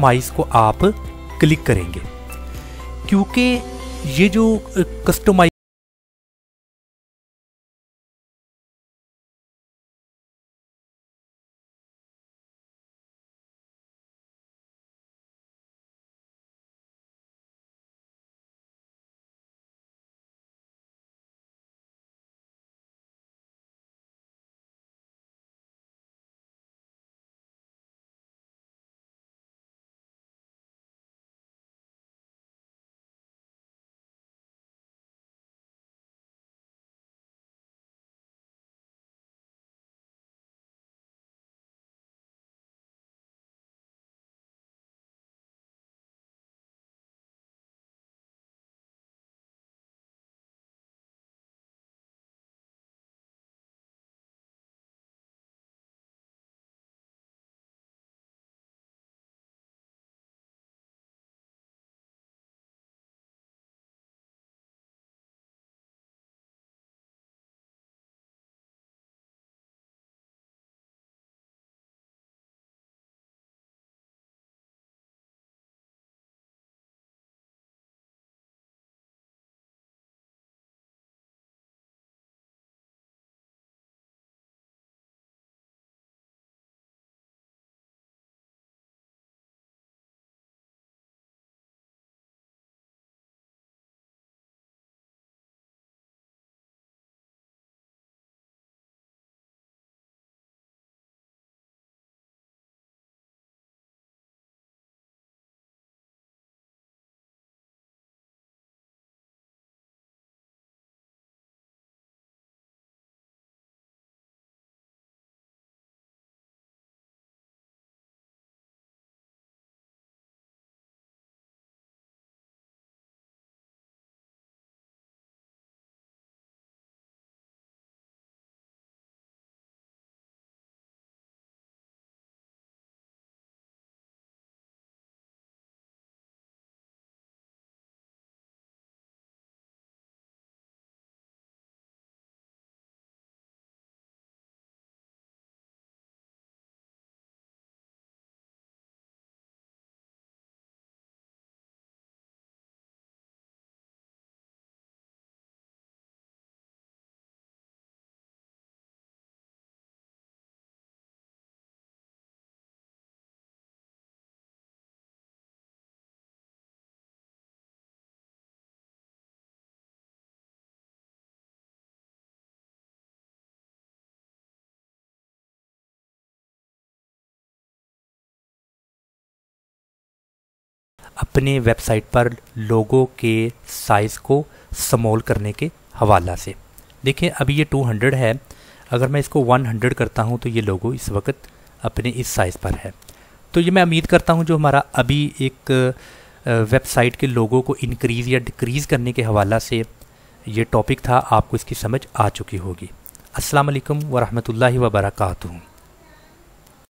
Customise को आप click करेंगे। क्योंकि ये जो कस्टमाइज अपने वेबसाइट पर लोगों के साइज़ को स्मॉल करने के हवाला से। देखें अभी ये 200 है। अगर मैं इसको 100 करता हूँ तो ये लोगो इस वक्त अपने इस साइज़ पर है। तो ये मैं उम्मीद करता हूँ, जो हमारा अभी एक वेबसाइट के लोगों को इनक्रीज़ या डिक्रीज़ करने के हवाला से ये टॉपिक था, आपको इसकी समझ आ चुकी होगी। अस्सलाम वालेकुम वरहमतुल्लाहि